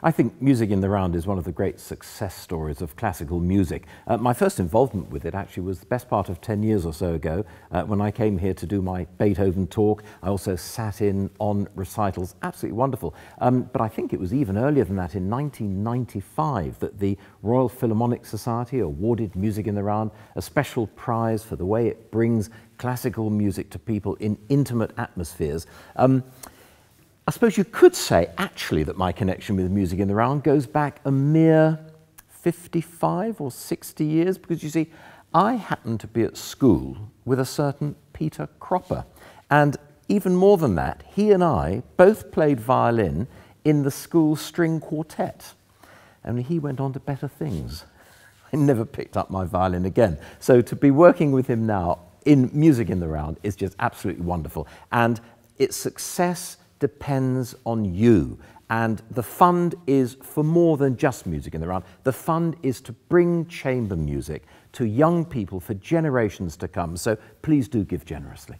I think Music in the Round is one of the great success stories of classical music. Uh, my first involvement with it actually was the best part of 10 years or so ago uh, when I came here to do my Beethoven talk. I also sat in on recitals, absolutely wonderful. Um, but I think it was even earlier than that, in 1995, that the Royal Philharmonic Society awarded Music in the Round a special prize for the way it brings classical music to people in intimate atmospheres. Um, I suppose you could say actually that my connection with music in the round goes back a mere 55 or 60 years because you see, I happened to be at school with a certain Peter Cropper. And even more than that, he and I both played violin in the school string quartet. Only he went on to better things. I never picked up my violin again. So to be working with him now in music in the round is just absolutely wonderful. And its success depends on you. And the fund is for more than just music in the round. The fund is to bring chamber music to young people for generations to come. So please do give generously.